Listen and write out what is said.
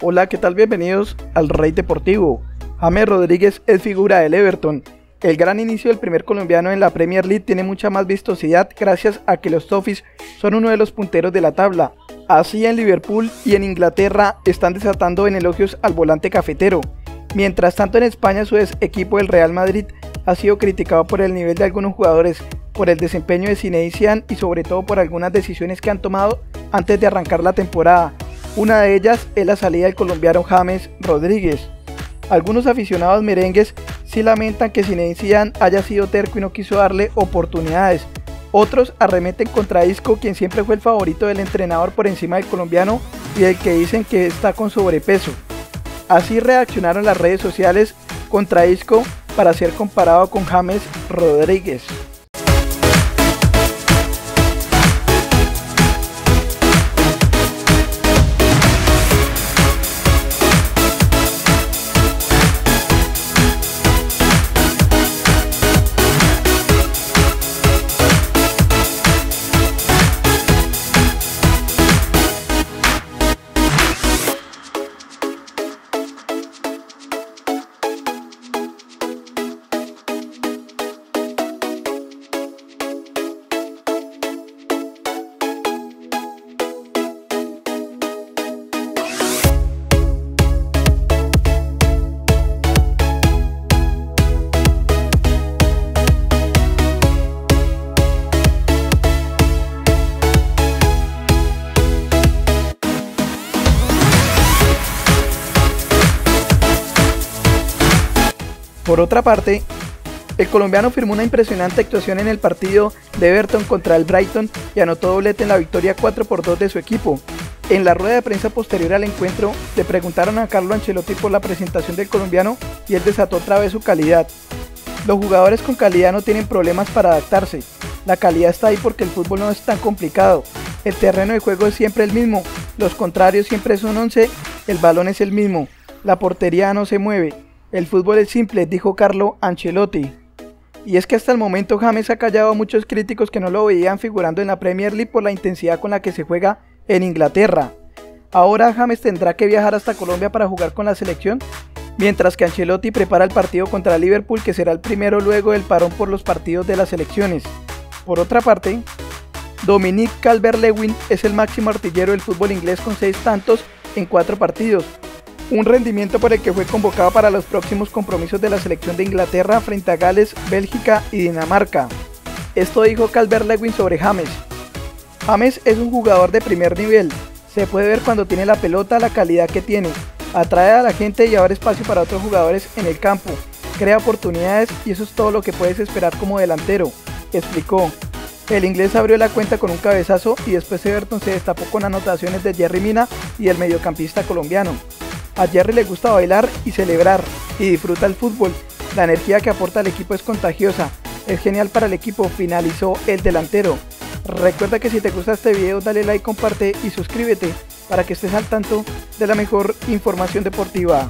Hola, ¿qué tal? Bienvenidos al Rey Deportivo. James Rodríguez es figura del Everton. El gran inicio del primer colombiano en la Premier League tiene mucha más vistosidad gracias a que los Toffees son uno de los punteros de la tabla. Así en Liverpool y en Inglaterra están desatando en elogios al volante cafetero. Mientras tanto en España su ex equipo el Real Madrid ha sido criticado por el nivel de algunos jugadores, por el desempeño de Zinedine y sobre todo por algunas decisiones que han tomado antes de arrancar la temporada. Una de ellas es la salida del colombiano James Rodríguez. Algunos aficionados merengues sí lamentan que Zinedine haya sido terco y no quiso darle oportunidades. Otros arremeten contra Isco, quien siempre fue el favorito del entrenador por encima del colombiano y el que dicen que está con sobrepeso. Así reaccionaron las redes sociales contra Isco para ser comparado con James Rodríguez. Por otra parte, el colombiano firmó una impresionante actuación en el partido de Everton contra el Brighton y anotó doblete en la victoria 4 por 2 de su equipo. En la rueda de prensa posterior al encuentro, le preguntaron a Carlo Ancelotti por la presentación del colombiano y él desató otra vez su calidad. Los jugadores con calidad no tienen problemas para adaptarse. La calidad está ahí porque el fútbol no es tan complicado. El terreno de juego es siempre el mismo. Los contrarios siempre son 11. El balón es el mismo. La portería no se mueve. El fútbol es simple, dijo Carlo Ancelotti. Y es que hasta el momento James ha callado a muchos críticos que no lo veían figurando en la Premier League por la intensidad con la que se juega en Inglaterra. Ahora James tendrá que viajar hasta Colombia para jugar con la selección, mientras que Ancelotti prepara el partido contra Liverpool que será el primero luego del parón por los partidos de las selecciones. Por otra parte, Dominic Calvert-Lewin es el máximo artillero del fútbol inglés con 6 tantos en 4 partidos, un rendimiento por el que fue convocado para los próximos compromisos de la selección de Inglaterra frente a Gales, Bélgica y Dinamarca. Esto dijo Calvert Lewin sobre James. James es un jugador de primer nivel, se puede ver cuando tiene la pelota la calidad que tiene, atrae a la gente y abre espacio para otros jugadores en el campo, crea oportunidades y eso es todo lo que puedes esperar como delantero, explicó. El inglés abrió la cuenta con un cabezazo y después Everton se destapó con anotaciones de Jerry Mina y el mediocampista colombiano. A Jerry le gusta bailar y celebrar y disfruta el fútbol. La energía que aporta al equipo es contagiosa. Es genial para el equipo, finalizó el delantero. Recuerda que si te gusta este video dale like, comparte y suscríbete para que estés al tanto de la mejor información deportiva.